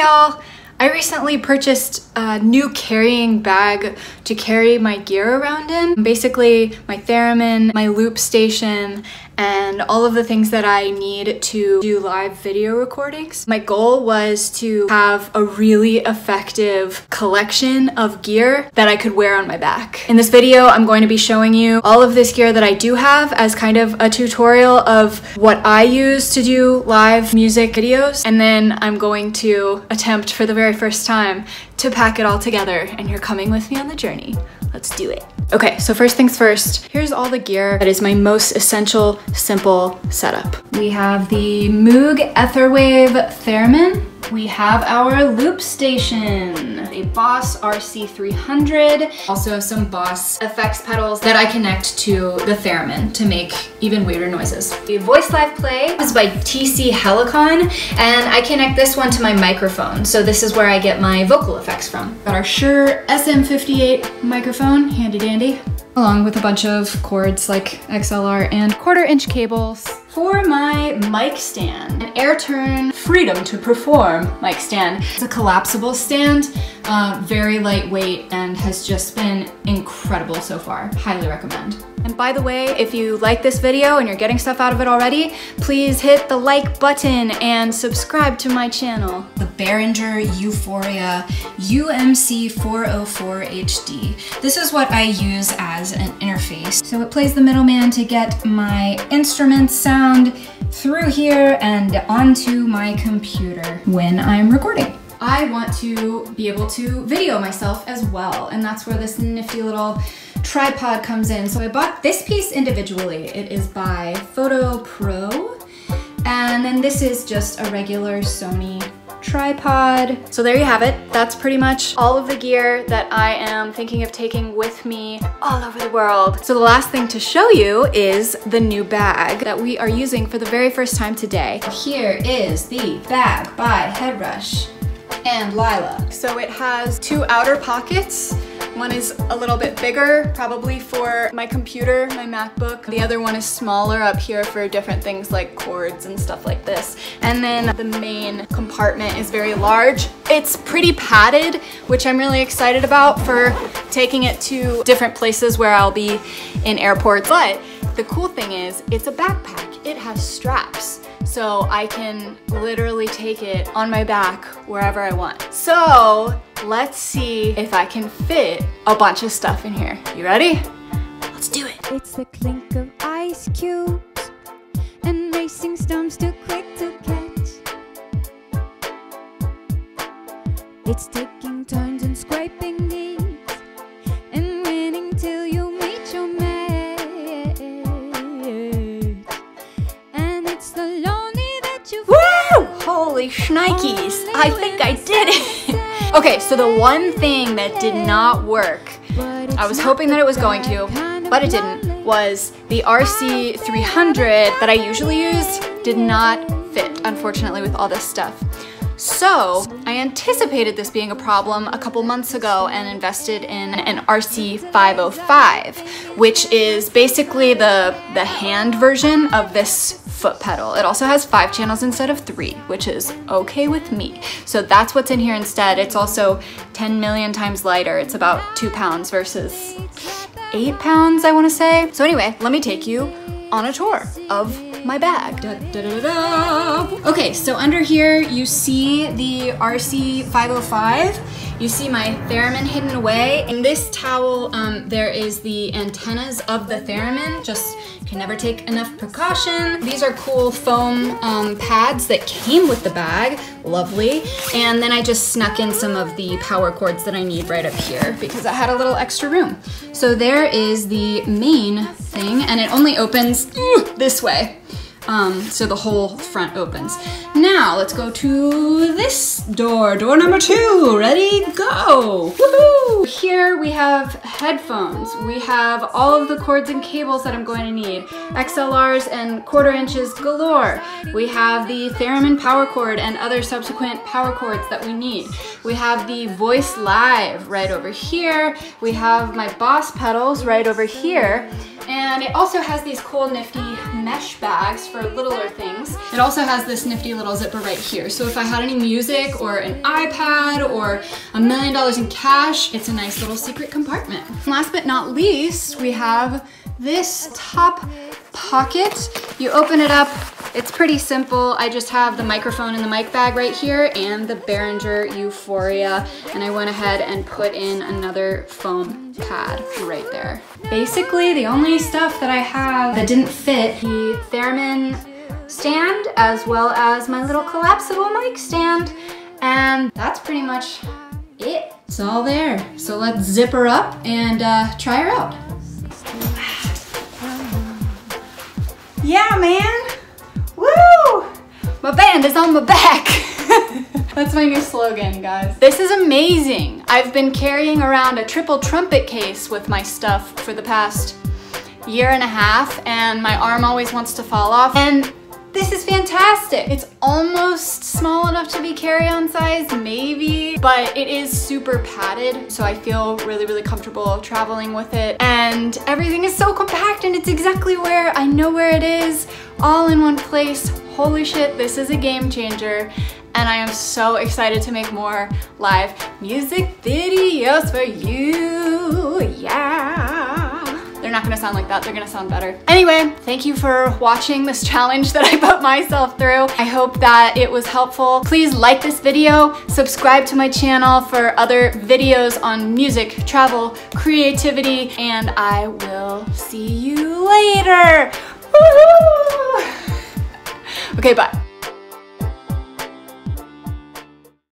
y'all! I recently purchased a new carrying bag to carry my gear around in. Basically, my theremin, my loop station, and all of the things that I need to do live video recordings. My goal was to have a really effective collection of gear that I could wear on my back. In this video, I'm going to be showing you all of this gear that I do have as kind of a tutorial of what I use to do live music videos. And then I'm going to attempt for the very first time to pack it all together and you're coming with me on the journey. Let's do it. Okay, so first things first, here's all the gear that is my most essential, simple setup. We have the Moog Etherwave Theremin. We have our loop station, a Boss RC300, also some Boss effects pedals that I connect to the theremin to make even weirder noises. The Voice Live Play is by TC Helicon, and I connect this one to my microphone, so this is where I get my vocal effects from. Got our Shure SM58 microphone, handy dandy, along with a bunch of cords like XLR and quarter inch cables. For my mic stand, an AirTurn Freedom to Perform mic stand. It's a collapsible stand, uh, very lightweight, and has just been incredible so far. Highly recommend. And by the way, if you like this video and you're getting stuff out of it already, please hit the like button and subscribe to my channel. The Behringer U-phoria UMC404 HD. This is what I use as an interface. So it plays the middleman to get my instrument sound through here and onto my computer when I'm recording. I want to be able to video myself as well, and that's where this nifty little tripod comes in. So I bought this piece individually. It is by Fotopro, and then this is just a regular Sony tripod. So there you have it. That's pretty much all of the gear that I am thinking of taking with me all over the world. So the last thing to show you is the new bag that we are using for the very first time today. Here is the bag by Headrush and Lila. So it has two outer pockets. One is a little bit bigger, probably for my computer, my MacBook. The other one is smaller up here for different things like cords and stuff like this. And then the main compartment is very large. It's pretty padded, which I'm really excited about for taking it to different places where I'll be in airports. But the cool thing is it's a backpack. It has straps so I can literally take it on my back wherever I want. So let's see if I can fit a bunch of stuff in here. You ready? Let's do it. It's the clink of ice cubes and racing storms too quick to catch. It's taking Holy shnikes. I think I did it. okay, so the one thing that did not work, I was hoping that it was going to, but it didn't, was the RC300 that I usually use did not fit, unfortunately, with all this stuff. So I anticipated this being a problem a couple months ago and invested in an RC505, which is basically the, the hand version of this foot pedal. It also has five channels instead of three, which is okay with me. So that's what's in here instead. It's also 10 million times lighter. It's about two pounds versus eight pounds, I wanna say. So anyway, let me take you on a tour of my bag. Da, da, da, okay, so under here you see the RC505. You see my theremin hidden away. In this towel, um, there is the antennas of the theremin. Just can never take enough precaution. These are cool foam um, pads that came with the bag. Lovely. And then I just snuck in some of the power cords that I need right up here because I had a little extra room. So there is the main thing and it only opens this way. Um, so the whole front opens. Now let's go to this door, door number two. Ready, go! Woohoo! Here we have headphones. We have all of the cords and cables that I'm going to need. XLRs and quarter inches galore. We have the theremin power cord and other subsequent power cords that we need. We have the Voice Live right over here. We have my Boss pedals right over here. And it also has these cool nifty mesh bags for littler things. It also has this nifty little zipper right here. So if I had any music or an iPad or a million dollars in cash, it's a nice little secret compartment. Last but not least, we have this top pocket. You open it up, it's pretty simple. I just have the microphone in the mic bag right here and the Behringer U-phoria. And I went ahead and put in another foam pad right there. Basically, the only stuff that I have that didn't fit, the Theremin stand, as well as my little collapsible mic stand. And that's pretty much it. It's all there. So let's zip her up and uh, try her out. Yeah, man. Woo! My band is on my back. That's my new slogan, guys. This is amazing. I've been carrying around a triple trumpet case with my stuff for the past year and a half and my arm always wants to fall off and this is fantastic. It's almost small enough to be carry-on size, maybe, but it is super padded, so I feel really, really comfortable traveling with it. And everything is so compact and it's exactly where I know where it is, all in one place. Holy shit, this is a game changer. And I am so excited to make more live music videos for you, yeah. They're not gonna sound like that, they're gonna sound better. Anyway, thank you for watching this challenge that I put myself through. I hope that it was helpful. Please like this video, subscribe to my channel for other videos on music, travel, creativity, and I will see you later. Okay, bye.